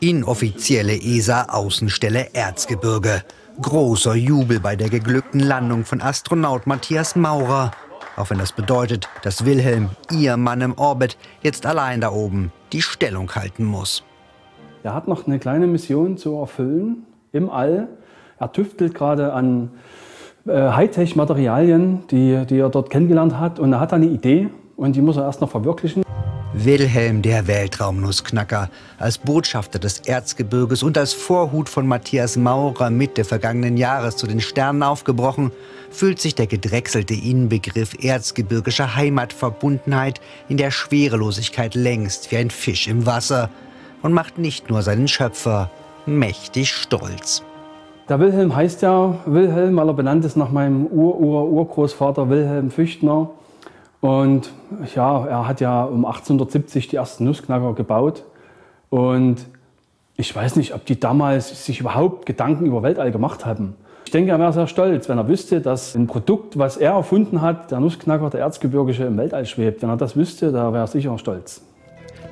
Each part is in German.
Inoffizielle ESA-Außenstelle Erzgebirge. Großer Jubel bei der geglückten Landung von Astronaut Matthias Maurer. Auch wenn das bedeutet, dass Wilhelm, ihr Mann im Orbit, jetzt allein da oben die Stellung halten muss. Er hat noch eine kleine Mission zu erfüllen im All. Er tüftelt gerade an äh, Hightech-Materialien, die, die er dort kennengelernt hat. Und er hat eine Idee und die muss er erst noch verwirklichen. Wilhelm der Weltraumnussknacker, als Botschafter des Erzgebirges und als Vorhut von Matthias Maurer Mitte vergangenen Jahres zu den Sternen aufgebrochen, fühlt sich der gedrechselte Innenbegriff erzgebirgischer Heimatverbundenheit in der Schwerelosigkeit längst wie ein Fisch im Wasser und macht nicht nur seinen Schöpfer mächtig stolz. Der Wilhelm heißt ja Wilhelm, weil er benannt ist nach meinem Ur-Ur-Urgroßvater Wilhelm Füchtner. Und ja, er hat ja um 1870 die ersten Nussknacker gebaut. Und ich weiß nicht, ob die damals sich überhaupt Gedanken über Weltall gemacht haben. Ich denke, er wäre sehr stolz, wenn er wüsste, dass ein Produkt, was er erfunden hat, der Nussknacker, der Erzgebirgische, im Weltall schwebt. Wenn er das wüsste, da wäre er sicher stolz.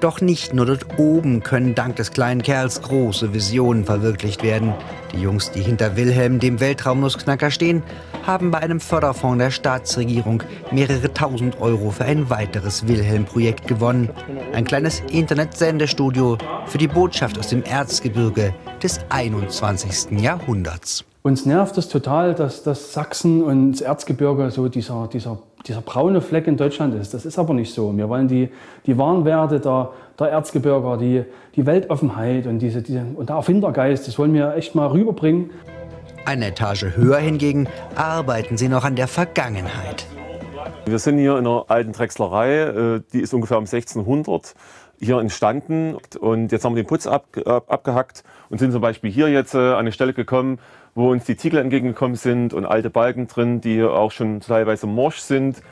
Doch nicht nur dort oben können dank des kleinen Kerls große Visionen verwirklicht werden. Die Jungs, die hinter Wilhelm, dem Weltraumnussknacker, stehen, haben bei einem Förderfonds der Staatsregierung mehrere tausend Euro für ein weiteres Wilhelm-Projekt gewonnen. Ein kleines Internetsendestudio für die Botschaft aus dem Erzgebirge des 21. Jahrhunderts. Uns nervt es total, dass, dass Sachsen und das Erzgebirge so dieser, dieser, dieser braune Fleck in Deutschland ist. Das ist aber nicht so. Wir wollen die, die wahren Werte der, der Erzgebirger, die, die Weltoffenheit und, diese, diese, und der Erfindergeist, das wollen wir echt mal rüberbringen. Eine Etage höher hingegen arbeiten sie noch an der Vergangenheit. Wir sind hier in einer alten Drechslerei, äh, die ist ungefähr um 1600 hier entstanden. Und jetzt haben wir den Putz ab, ab, abgehackt und sind zum Beispiel hier jetzt äh, an eine Stelle gekommen, wo uns die Ziegel entgegengekommen sind und alte Balken drin, die auch schon teilweise morsch sind.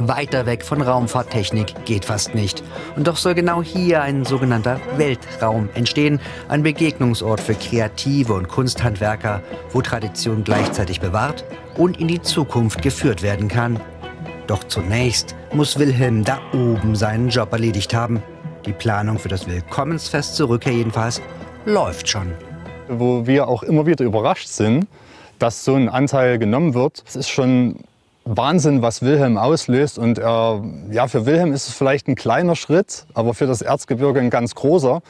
Weiter weg von Raumfahrttechnik geht fast nicht. Und doch soll genau hier ein sogenannter Weltraum entstehen, ein Begegnungsort für Kreative und Kunsthandwerker, wo Tradition gleichzeitig bewahrt und in die Zukunft geführt werden kann. Doch zunächst muss Wilhelm da oben seinen Job erledigt haben. Die Planung für das Willkommensfest zur Rückkehr jedenfalls läuft schon. Wo wir auch immer wieder überrascht sind, dass so ein Anteil genommen wird. Es ist schon Wahnsinn, was Wilhelm auslöst. Und äh, ja, für Wilhelm ist es vielleicht ein kleiner Schritt, aber für das Erzgebirge ein ganz großer,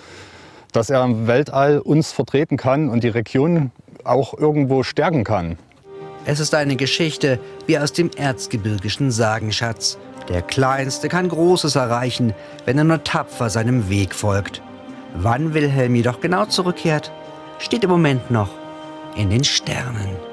dass er im Weltall uns vertreten kann und die Region auch irgendwo stärken kann. Es ist eine Geschichte wie aus dem erzgebirgischen Sagenschatz. Der Kleinste kann Großes erreichen, wenn er nur tapfer seinem Weg folgt. Wann Wilhelm jedoch genau zurückkehrt, steht im Moment noch in den Sternen.